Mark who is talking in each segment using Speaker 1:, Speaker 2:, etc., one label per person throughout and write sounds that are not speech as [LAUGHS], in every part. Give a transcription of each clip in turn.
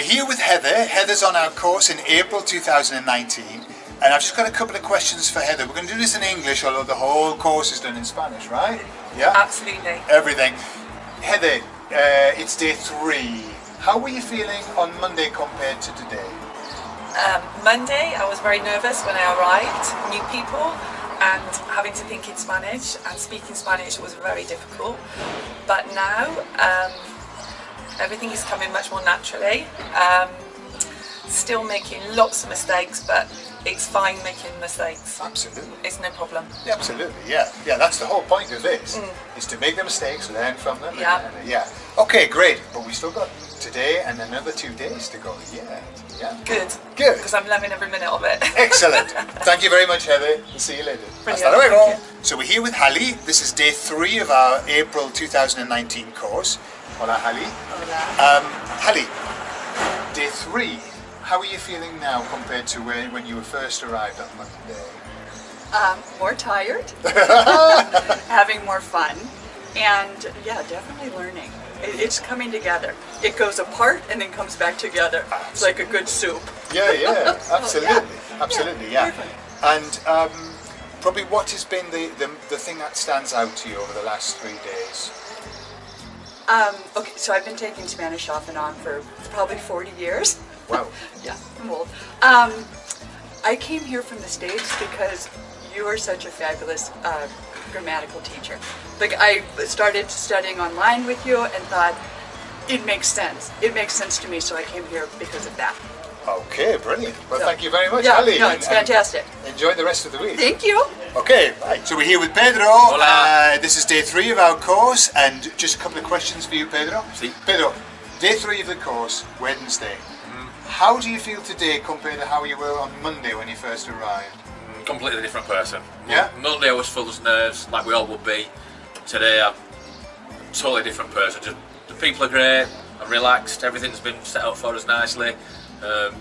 Speaker 1: we're here with Heather. Heather's on our course in April 2019. And I've just got a couple of questions for Heather. We're going to do this in English, although the whole course is done in Spanish, right? Yeah?
Speaker 2: Absolutely.
Speaker 1: Everything. Heather, uh, it's day three. How were you feeling on Monday compared to today?
Speaker 2: Um, Monday, I was very nervous when I arrived, new people, and having to think in Spanish and speaking Spanish was very difficult. But now, um, everything is coming much more naturally. Um, still making lots of mistakes, but it's fine making mistakes.
Speaker 1: Absolutely.
Speaker 2: It's no problem.
Speaker 1: Yeah, absolutely, yeah. Yeah, that's the whole point of this, is to make the mistakes, learn from them.
Speaker 2: Yeah.
Speaker 1: and- yeah. Okay, great. But we still got today and another two days to go. Yeah. Yeah.
Speaker 2: Good.
Speaker 1: Good.
Speaker 2: Because I'm loving every minute of it.
Speaker 1: Excellent. [LAUGHS] Thank you very much, Heather. We'll see you later.
Speaker 2: Brilliant.
Speaker 1: Hasta luego.
Speaker 2: Thank.
Speaker 1: So we're here with Hallie. This is day three of our April 2019 course. Hola, Hallie. Um, Hallie, day three. How are you feeling now compared to when, when you were first arrived on Monday?
Speaker 3: Um, more tired, [LAUGHS] having more fun, and yeah, definitely learning. It, it's coming together. It goes apart and then comes back together. It's like a good soup.
Speaker 1: Yeah, yeah, [LAUGHS] absolutely, absolutely, yeah.
Speaker 3: perfect.
Speaker 1: And um, probably what has been the, the, the thing that stands out to you over the last three days?
Speaker 3: Um, okay, so I've been taking Spanish off and on for probably 40 years.
Speaker 1: Wow. [LAUGHS]
Speaker 3: Yeah, I'm old. Um, I came here from the States because you are such a fabulous uh, grammatical teacher. Like, I started studying online with you and thought, it makes sense. It makes sense to me, so I came here because of that.
Speaker 1: Okay, brilliant. Well,
Speaker 3: So-
Speaker 1: thank you very much,
Speaker 3: Yeah,
Speaker 1: Ali.
Speaker 3: no, it's
Speaker 1: and- and
Speaker 3: fantastic.
Speaker 1: Enjoy the rest of the week.
Speaker 3: Thank you.
Speaker 1: Okay, right. So we're here with Pedro.
Speaker 4: Hola.
Speaker 1: Uh, this is day three of our course, and just a couple of questions for you, Pedro.
Speaker 4: Si.
Speaker 1: Pedro, day three of the course, Wednesday. How do you feel today compared to how you were on Monday when you first arrived?
Speaker 4: completely different person.
Speaker 1: Yeah?
Speaker 4: Monday I was full of nerves, like we all would be. Today I'm a totally different person. Just the people are great. I'm relaxed. Everything's been set up for us nicely. Um,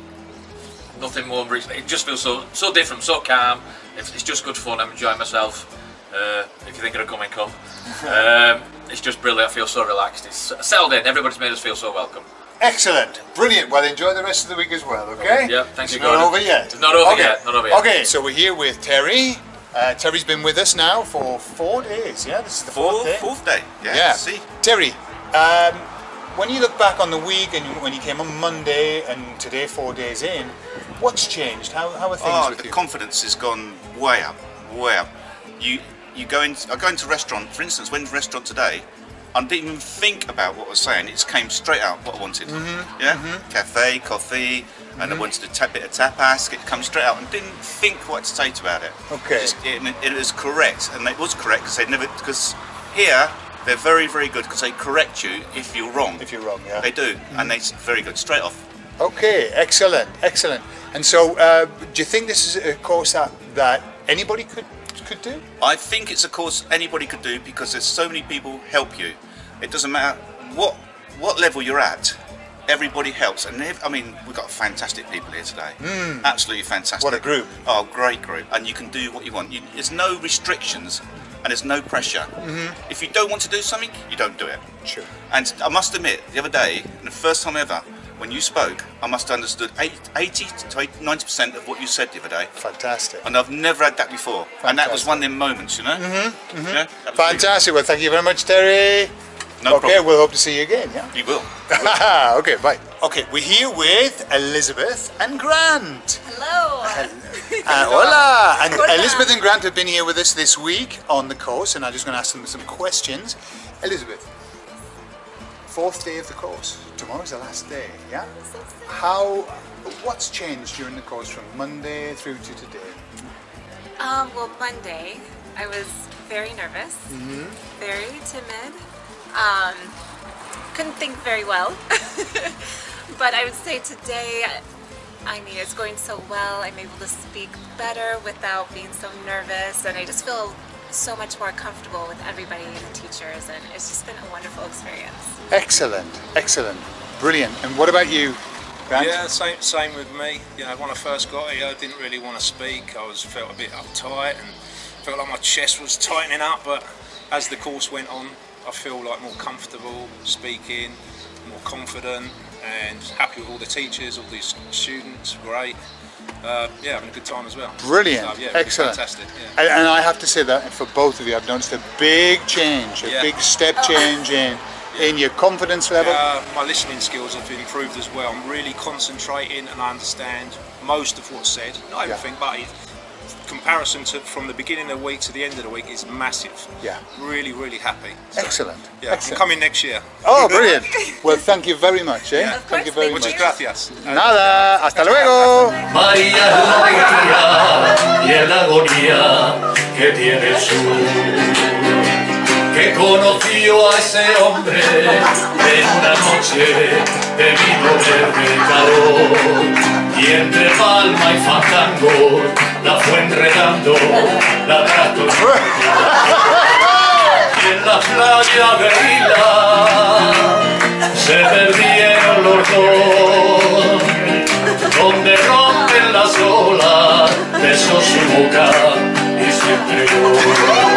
Speaker 4: nothing more. recent- It just feels so so different, so calm. It's, it's just good fun. I'm enjoying myself. Uh, if you think of coming, come. [LAUGHS] Um, it's just brilliant. I feel so relaxed. It's settled in. Everybody's made us feel so welcome.
Speaker 1: Excellent, brilliant. Well, enjoy the rest of the week as well. Okay.
Speaker 4: Yeah, thank
Speaker 1: it's
Speaker 4: you,
Speaker 1: not
Speaker 4: Gordon.
Speaker 1: over yet.
Speaker 4: It's not over
Speaker 1: okay.
Speaker 4: yet, not over yet.
Speaker 1: Okay, so we're here with Terry. Uh, Terry's been with us now for four days. Yeah, this is the fourth,
Speaker 5: Fourth,
Speaker 1: day.
Speaker 5: fourth day. Yeah.
Speaker 1: Yeah.
Speaker 5: See.
Speaker 1: Terry, um, when you look back on the week and when you came on Monday and today, four days in, what's changed? How, how are things
Speaker 5: Oh, the
Speaker 1: you?
Speaker 5: confidence has gone way up, way up. You you go in. I go into a restaurant. For instance, went to a restaurant today. I didn't even think about what I was saying. It just came straight out what I wanted.
Speaker 1: Mm-hmm.
Speaker 5: Yeah. Mm-hmm. Cafe, coffee, and I mm-hmm. wanted a ta- bit of tapas. It comes straight out and didn't think what to say about it.
Speaker 1: Okay.
Speaker 5: It, just, it, it was correct, and it was correct because they never because here they're very very good because they correct you if you're wrong.
Speaker 1: if you're wrong, yeah.
Speaker 5: They do, and they're very good straight off.
Speaker 1: Okay, excellent, excellent. And so, uh, do you think this is a course that, that anybody could could do?
Speaker 5: I think it's a course anybody could do because there's so many people help you. It doesn't matter what what level you're at. Everybody helps, and I mean we've got fantastic people here today. Absolutely fantastic.
Speaker 1: What a group.
Speaker 5: Oh, great group, and you can do what you want. You, there's no restrictions, and there's no pressure. If you don't want to do something, you don't do it.
Speaker 1: Sure.
Speaker 5: And I must admit, the other day, the first time ever, when you spoke, I must have understood 80 to 90 percent of what you said the other day.
Speaker 1: Fantastic.
Speaker 5: And I've never had that before. Fantastic. And that was one of them moments, you know? Mm-hmm. Yeah, that was
Speaker 1: Fantastic. Well, thank you very much, Terry.
Speaker 5: No
Speaker 1: okay,
Speaker 5: problem.
Speaker 1: we'll hope to see you again. Yeah.
Speaker 5: You will. [LAUGHS]
Speaker 1: okay, bye. Okay, we're here with Elizabeth and Grant.
Speaker 6: Hello.
Speaker 1: Uh, [LAUGHS] hola. And
Speaker 6: Hola.
Speaker 1: Elizabeth and Grant have been here with us this week on the course, and I'm just going to ask them some questions. Elizabeth, fourth day of the course. Tomorrow's the last day. Yeah. How? What's changed during the course from Monday through to today?
Speaker 6: Um, well, Monday, I was very nervous, very timid, um, couldn't think very well. [LAUGHS] but I would say today, I mean, it's going so well. I'm able to speak better without being so nervous, and I just feel so much more comfortable with everybody and the teachers, and it's just been a wonderful experience.
Speaker 1: Excellent, excellent, brilliant. And what about you, Grant?
Speaker 7: Yeah, same same with me. You know, when I first got here, I didn't really want to speak. I was felt a bit uptight and felt like my chest was tightening up. But as the course went on, I feel like more comfortable speaking, more confident. and happy with all the teachers, all these students, great. Uh, yeah, having a good time as well.
Speaker 1: Brilliant.
Speaker 7: So, yeah,
Speaker 1: Excellent.
Speaker 7: fantastic. Yeah.
Speaker 1: And, and I have to say that for both of you, I've noticed a big change, a
Speaker 7: Yeah.
Speaker 1: big step change in in your confidence level.
Speaker 7: Uh, my listening skills have improved as well. I'm really concentrating and I understand most of what's said. Not everything, but it, comparison to from the beginning of the week to the end of the week is massive.
Speaker 1: Yeah.
Speaker 7: Really, really happy. So,
Speaker 1: Excellent.
Speaker 7: Yeah, I'm
Speaker 1: Excellent.
Speaker 7: coming next year.
Speaker 1: Oh, brilliant. Well, thank you very much, eh?
Speaker 7: Yeah.
Speaker 6: Of
Speaker 1: Thank you very
Speaker 6: thank
Speaker 1: much.
Speaker 7: Muchas gracias.
Speaker 1: Nada, hasta luego.
Speaker 8: María es la alegría y es la agonía que tiene el sur. Que conoció a ese hombre en una noche de vino de calor. Y entre palma y fandango la fue enredando, la trato [LAUGHS] Y en la playa de Hila se perdieron los dos donde rompen las olas, besó su boca y se entregó.